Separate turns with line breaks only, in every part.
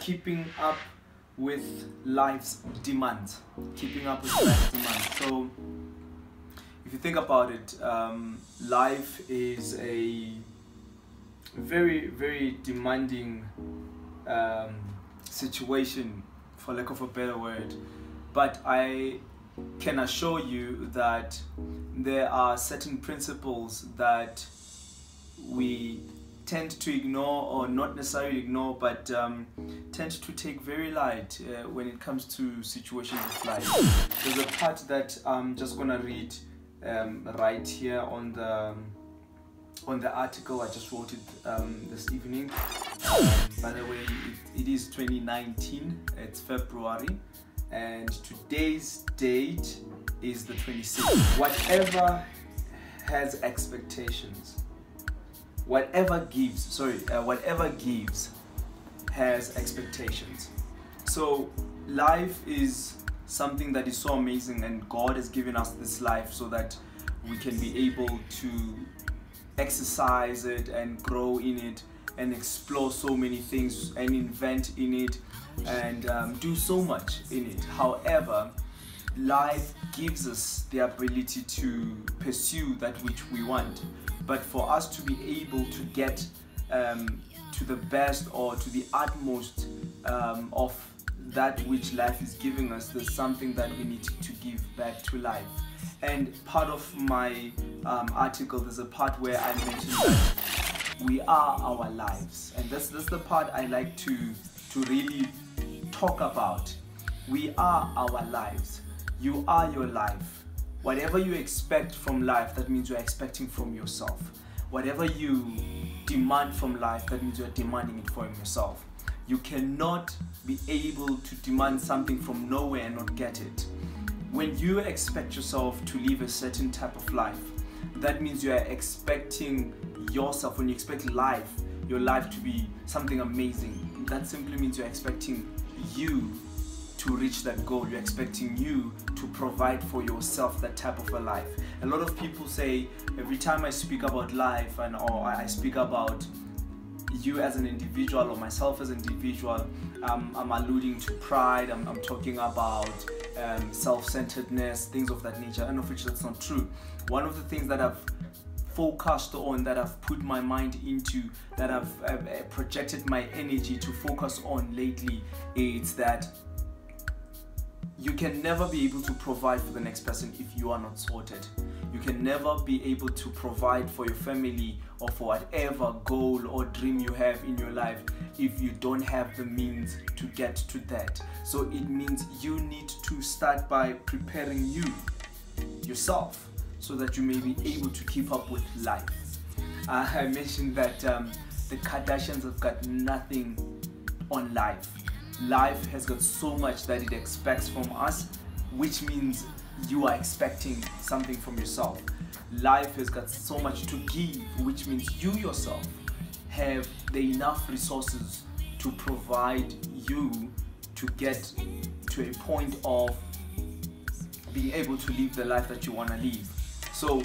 keeping up with life's demands. Keeping up with life's demands. So, if you think about it, um, life is a very, very demanding um, situation, for lack of a better word. But I can assure you that there are certain principles that tend to ignore or not necessarily ignore but um, tend to take very light uh, when it comes to situations of life. There's a part that i'm just gonna read um, right here on the on the article i just wrote it um, this evening. Um, by the way it, it is 2019 it's february and today's date is the 26th whatever has expectations whatever gives sorry uh, whatever gives has expectations. So life is something that is so amazing and god has given us this life so that we can be able to exercise it and grow in it and explore so many things and invent in it and um, do so much in it. However life gives us the ability to pursue that which we want but for us to be able to get um, to the best or to the utmost um, of that which life is giving us, there's something that we need to give back to life. And part of my um, article, there's a part where I mentioned that we are our lives, and that's that's the part I like to to really talk about. We are our lives. You are your life Whatever you expect from life, that means you're expecting from yourself. Whatever you demand from life, that means you're demanding it from yourself. You cannot be able to demand something from nowhere and not get it. When you expect yourself to live a certain type of life, that means you are expecting yourself, when you expect life, your life to be something amazing, that simply means you're expecting you to reach that goal. You're expecting you to provide for yourself that type of a life. A lot of people say every time I speak about life and or I speak about you as an individual or myself as an individual, um, I'm alluding to pride. I'm, I'm talking about um, self-centeredness, things of that nature, and of which that's not true. One of the things that I've focused on, that I've put my mind into, that I've uh, projected my energy to focus on lately, is that you can never be able to provide for the next person if you are not sorted. You can never be able to provide for your family or for whatever goal or dream you have in your life if you don't have the means to get to that. So it means you need to start by preparing you yourself so that you may be able to keep up with life. Uh, I mentioned that um, the Kardashians have got nothing on life life has got so much that it expects from us, which means you are expecting something from yourself. Life has got so much to give, which means you yourself have the enough resources to provide you to get to a point of being able to live the life that you want to live. So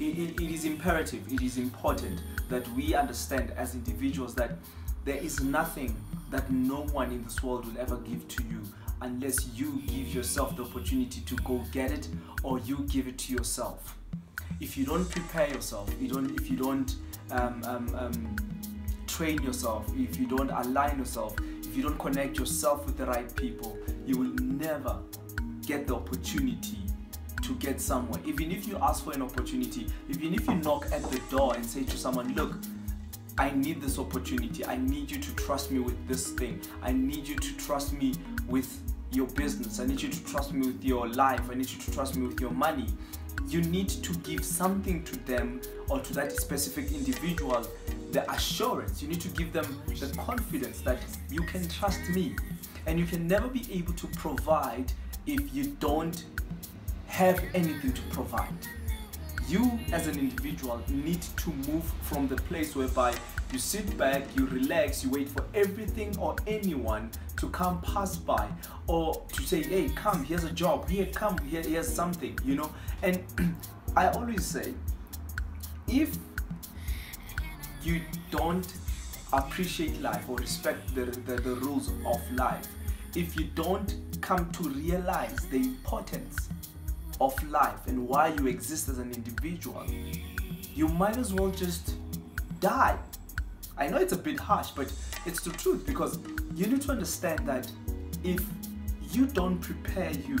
it, it, it is imperative, it is important that we understand as individuals that there is nothing that no one in this world will ever give to you unless you give yourself the opportunity to go get it or you give it to yourself. If you don't prepare yourself, you don't, if you don't um, um, um, train yourself, if you don't align yourself, if you don't connect yourself with the right people, you will never get the opportunity to get somewhere. Even if you ask for an opportunity, even if you knock at the door and say to someone, Look, I need this opportunity. I need you to trust me with this thing. I need you to trust me with your business. I need you to trust me with your life. I need you to trust me with your money. You need to give something to them or to that specific individual the assurance. You need to give them the confidence that you can trust me. And you can never be able to provide if you don't have anything to provide you as an individual need to move from the place whereby you sit back, you relax, you wait for everything or anyone to come pass by or to say, hey, come, here's a job, here, come, here, here's something, you know. And I always say, if you don't appreciate life or respect the, the, the rules of life, if you don't come to realize the importance of life and why you exist as an individual, you might as well just die. I know it's a bit harsh, but it's the truth because you need to understand that if you don't prepare you,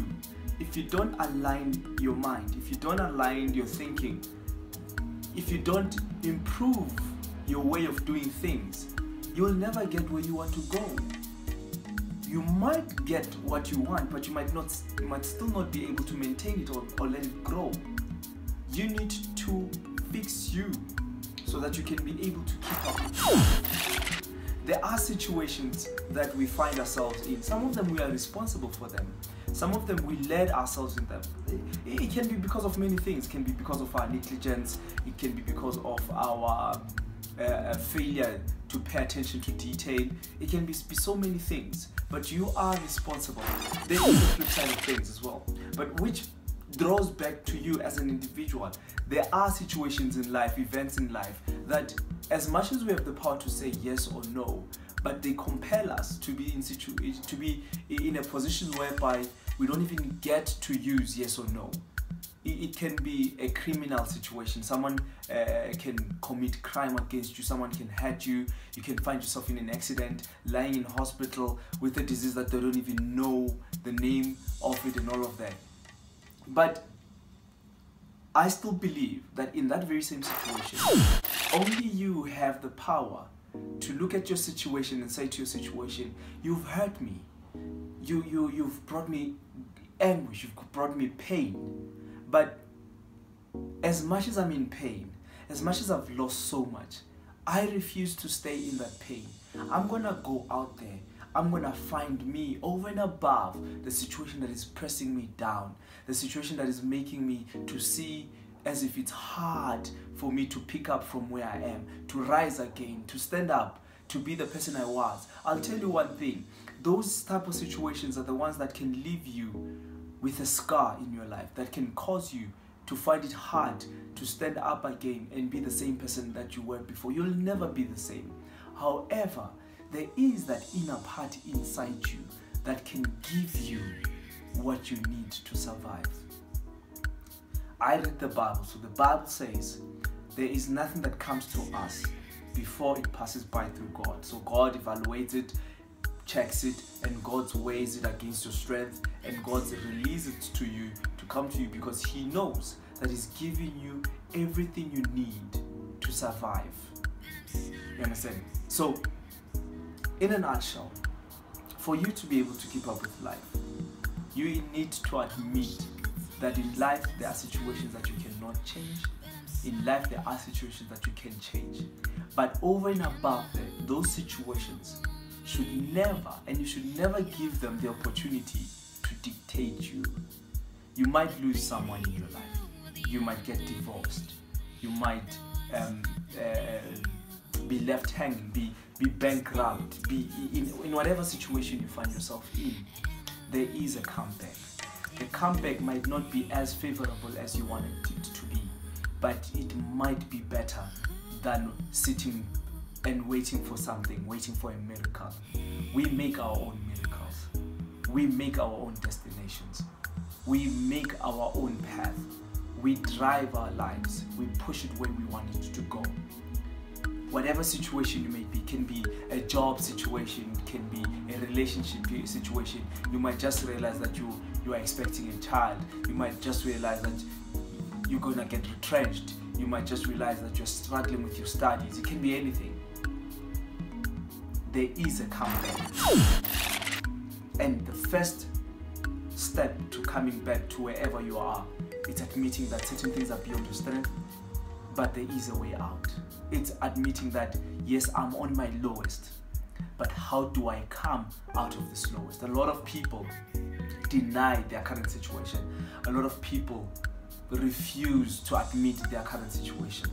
if you don't align your mind, if you don't align your thinking, if you don't improve your way of doing things, you'll never get where you want to go. You might get what you want, but you might not you might still not be able to maintain it or, or let it grow. You need to fix you so that you can be able to keep up. There are situations that we find ourselves in. Some of them we are responsible for them. Some of them we led ourselves in them. It can be because of many things. It can be because of our negligence. It can be because of our uh, failure to pay attention to detail. It can be, be so many things, but you are responsible. There is a flip side of things as well, but which draws back to you as an individual. There are situations in life, events in life, that as much as we have the power to say yes or no, but they compel us to be in situ- to be in a position whereby we don't even get to use yes or no it, can be a criminal situation. Someone uh, can commit crime against you. Someone can hurt you. You can find yourself in an accident, lying in hospital with a disease that they don't even know the name of it and all of that. But I still believe that in that very same situation, only you have the power to look at your situation and say to your situation, "You've hurt me. You you you've brought me anguish. You've brought me pain." But as much as I'm in pain, as much as I've lost so much, I refuse to stay in that pain. I'm gonna go out there. I'm gonna find me over and above the situation that is pressing me down, the situation that is making me to see as if it's hard for me to pick up from where I am, to rise again, to stand up, to be the person I was. I'll tell you one thing those type of situations are the ones that can leave you with a scar in your life that can cause you to find it hard to stand up again and be the same person that you were before. You'll never be the same. However, there is that inner part inside you that can give you what you need to survive. I read the Bible, so the Bible says there is nothing that comes to us before it passes by through God. So God evaluates it checks it and God weighs it against your strength and God releases it to you to come to you because He knows that He's giving you everything you need to survive. You understand? So, in a nutshell, for you to be able to keep up with life, you need to admit that in life there are situations that you cannot change. In life there are situations that you can change. But over and above that, those situations should never, and you should never give them the opportunity to dictate you. You might lose someone in your life. You might get divorced. You might um, uh, be left hanging, be, be bankrupt, be in, in whatever situation you find yourself in. There is a comeback. The comeback might not be as favorable as you wanted it to be, but it might be better than sitting and waiting for something, waiting for a miracle. We make our own miracles. We make our own destinations. We make our own path. We drive our lives. We push it where we want it to go. Whatever situation you may be, can be a job situation, can be a relationship situation. You might just realize that you you are expecting a child. You might just realize that you're gonna get retrenched. You might just realize that you're struggling with your studies. It can be anything there is a comeback. And the first step to coming back to wherever you are, it's admitting that certain things are beyond your strength, but there is a way out. It's admitting that, yes, I'm on my lowest, but how do I come out of this lowest? A lot of people deny their current situation. A lot of people refuse to admit their current situation.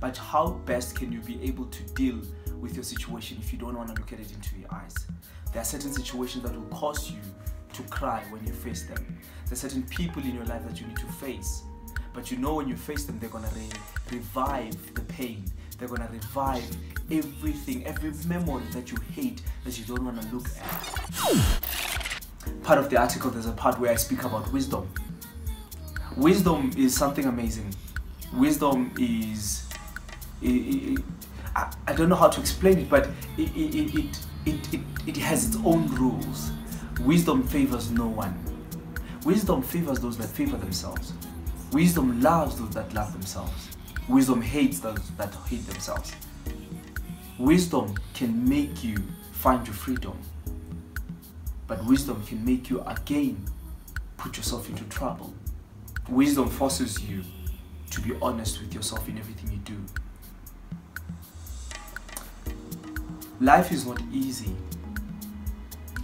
But how best can you be able to deal with your situation if you don't want to look at it into your eyes. There are certain situations that will cause you to cry when you face them. There are certain people in your life that you need to face. But you know when you face them, they're going to re- revive the pain. They're going to revive everything, every memory that you hate that you don't want to look at. Part of the article, there's a part where I speak about wisdom. Wisdom is something amazing. Wisdom is. It, it, I, I don't know how to explain it, but it, it, it, it, it, it has its own rules. Wisdom favors no one. Wisdom favors those that favor themselves. Wisdom loves those that love themselves. Wisdom hates those that hate themselves. Wisdom can make you find your freedom, but wisdom can make you again put yourself into trouble. Wisdom forces you to be honest with yourself in everything you do. Life is not easy.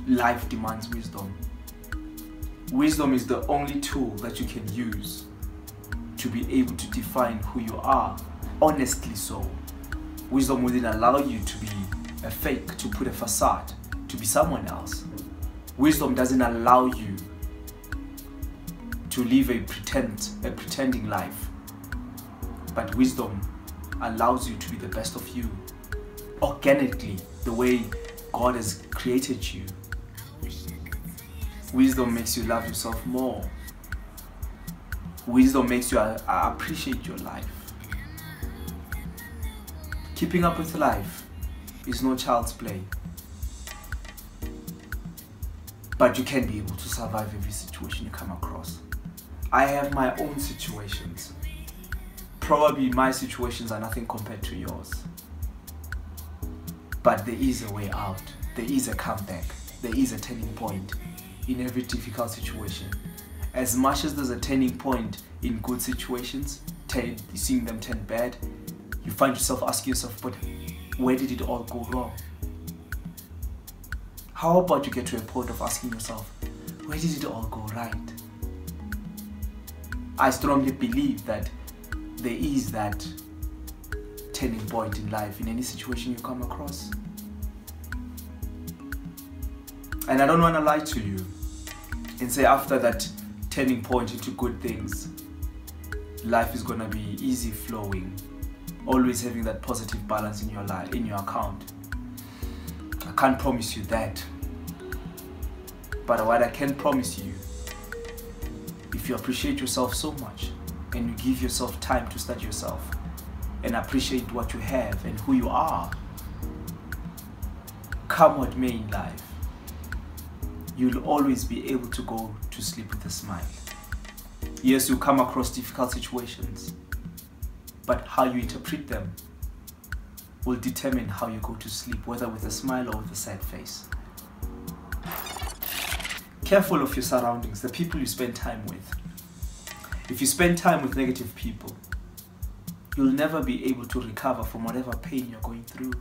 Life demands wisdom. Wisdom is the only tool that you can use to be able to define who you are, honestly so. Wisdom then allow you to be a fake, to put a facade, to be someone else. Wisdom doesn't allow you to live a pretend, a pretending life. But wisdom allows you to be the best of you, organically, the way God has created you. Wisdom makes you love yourself more. Wisdom makes you uh, uh, appreciate your life. Keeping up with life is no child's play. But you can be able to survive every situation you come across. I have my own situations. Probably my situations are nothing compared to yours. But there is a way out. There is a comeback. There is a turning point in every difficult situation. As much as there's a turning point in good situations, turn, seeing them turn bad, you find yourself asking yourself, but where did it all go wrong? How about you get to a point of asking yourself, where did it all go right? I strongly believe that there is that turning point in life in any situation you come across. And I don't want to lie to you and say after that turning point into good things, life is gonna be easy flowing, always having that positive balance in your life, in your account. I can't promise you that. But what I can promise you, if you appreciate yourself so much and you give yourself time to study yourself and appreciate what you have and who you are, come what may in life, you'll always be able to go to sleep with a smile. Yes, you'll come across difficult situations, but how you interpret them will determine how you go to sleep, whether with a smile or with a sad face. Careful of your surroundings, the people you spend time with. If you spend time with negative people, you'll never be able to recover from whatever pain you're going through.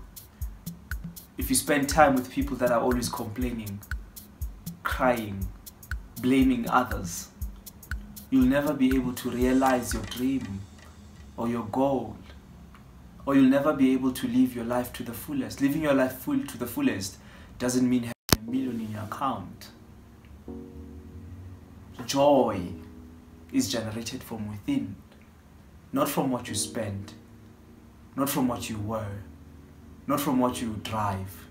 If you spend time with people that are always complaining, crying, blaming others, you'll never be able to realize your dream or your goal. Or you'll never be able to live your life to the fullest. Living your life full to the fullest doesn't mean having a million in your account. Joy is generated from within, not from what you spend, not from what you wear, not from what you drive,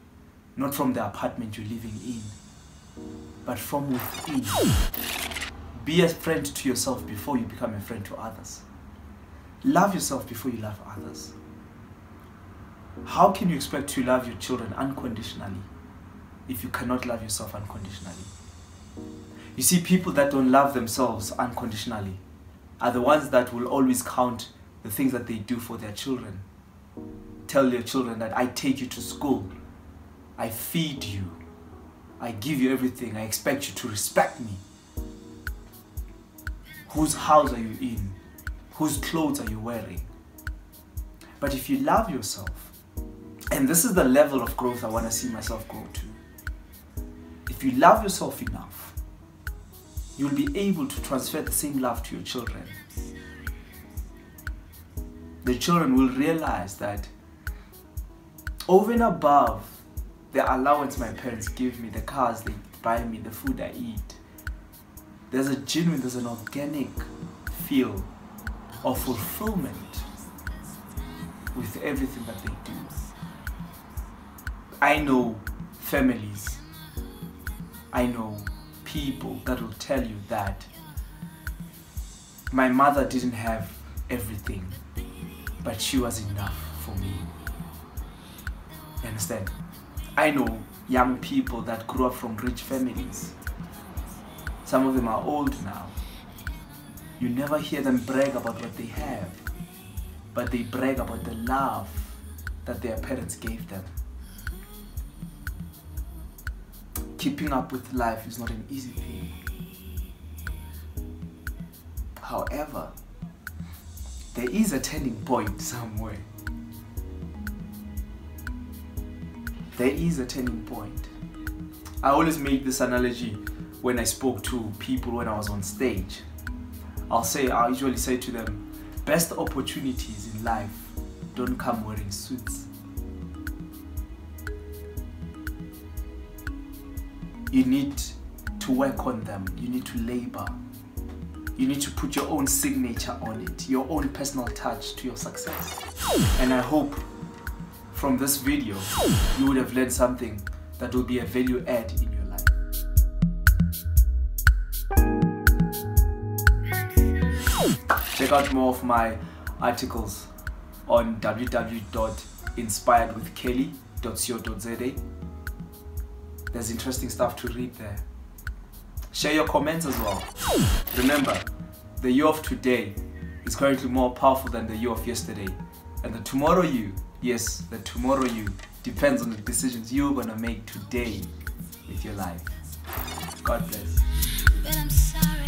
not from the apartment you're living in but from within. Be a friend to yourself before you become a friend to others. Love yourself before you love others. How can you expect to love your children unconditionally if you cannot love yourself unconditionally? You see, people that don't love themselves unconditionally are the ones that will always count the things that they do for their children. Tell their children that I take you to school, I feed you, I give you everything. I expect you to respect me. Whose house are you in? Whose clothes are you wearing? But if you love yourself, and this is the level of growth I want to see myself grow to. If you love yourself enough, you'll be able to transfer the same love to your children. The children will realize that over and above the allowance my parents give me, the cars they buy me, the food I eat. There's a genuine, there's an organic feel of fulfillment with everything that they do. I know families, I know people that will tell you that my mother didn't have everything, but she was enough for me. You understand? I know young people that grew up from rich families. Some of them are old now. You never hear them brag about what they have, but they brag about the love that their parents gave them. Keeping up with life is not an easy thing. However, there is a turning point somewhere. There is a turning point. I always make this analogy when I spoke to people when I was on stage. I'll say, I usually say to them, best opportunities in life don't come wearing suits. You need to work on them, you need to labor. You need to put your own signature on it, your own personal touch to your success. And I hope from this video you would have learned something that will be a value add in your life. Check out more of my articles on www.inspiredwithkelly.co.za. There's interesting stuff to read there. Share your comments as well. Remember, the you of today is currently more powerful than the you of yesterday. And the tomorrow you, yes, the tomorrow you, depends on the decisions you're gonna make today with your life. God bless.